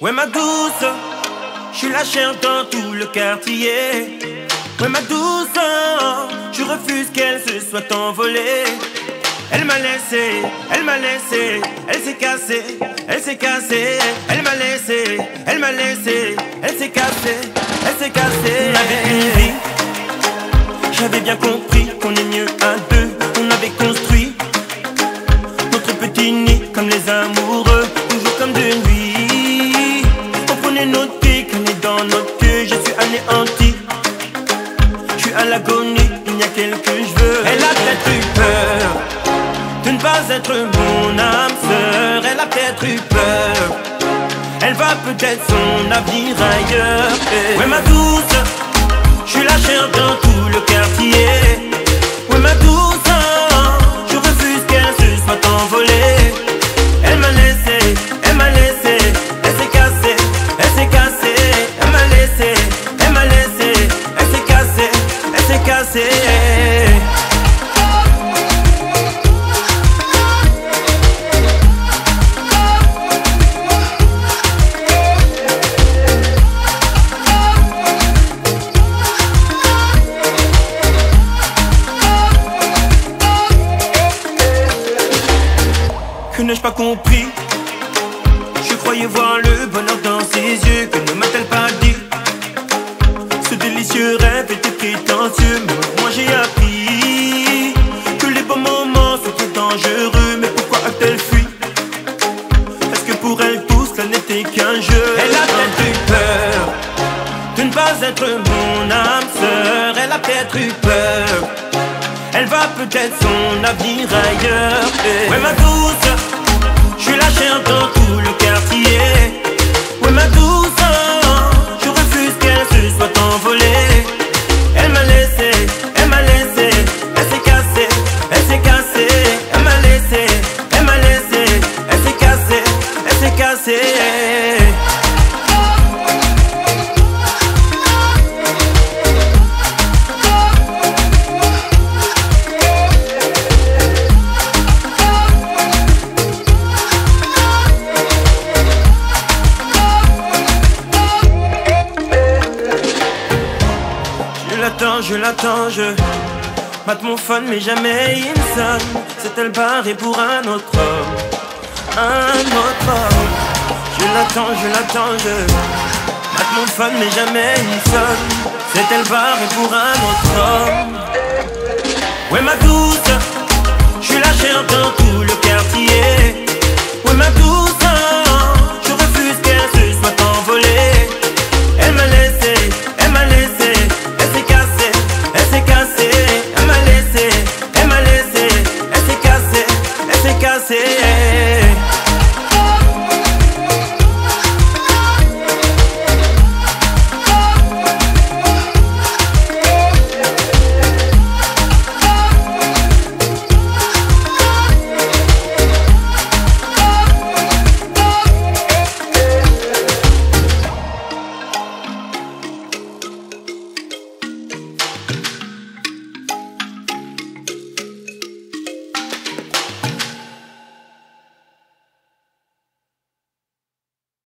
Ouais ma douce, je suis la chère dans tout le quartier. Ouais ma douce, je refuse qu'elle se soit envolée. Elle m'a laissé, elle m'a laissé, elle s'est cassée, elle s'est cassée, elle m'a laissé, elle m'a laissé, elle s'est cassée, elle s'est cassée. On une vie, j'avais bien compris qu'on est mieux à deux. On avait construit notre petit nid comme les amoureux, toujours comme de nuit. Est dans notre queue, je suis anéanti. Je suis à l'agonie, il n'y a qu'elle que je veux. Elle a peut-être eu peur de ne pas être mon âme sœur. Elle a peut-être eu peur. Elle va peut-être son avenir ailleurs. Ouais, ma douce, Que n'ai-je pas compris Je croyais voir le bonheur dans ses yeux Que ne m'a-t-elle pas dit Ce délicieux rêve était prétentieux Mais moi j'ai appris Que les bons moments sont dangereux. Mais pourquoi a-t-elle fui Est-ce que pour elle tout cela n'était qu'un jeu. Elle a peut-être eu peur De ne pas être mon âme sœur. Elle a peut-être eu peur elle va peut-être son avenir ailleurs. Ouais, ma douce, je suis chair dans tout le quartier. Ouais, ma douce, je refuse qu'elle se soit envolée. Elle m'a laissé, elle m'a laissé, elle s'est cassée, elle s'est cassée. Elle m'a laissé, elle m'a laissé, elle s'est cassée, elle s'est cassée. L'attends, je l'attends, je mate mon fun, mais jamais il me sonne. C'est-elle barrée pour un autre homme? Un autre homme. Je l'attends, je l'attends, je mate mon fun, mais jamais il me sonne. C'est-elle barrée pour un autre homme? Ouais, ma douce, je suis chair dans Elle